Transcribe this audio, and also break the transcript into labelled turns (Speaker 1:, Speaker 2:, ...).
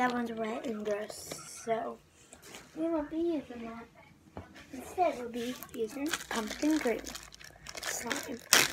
Speaker 1: that one's wet and gross, so we won't be using that. Instead, we'll be using pumpkin green slime.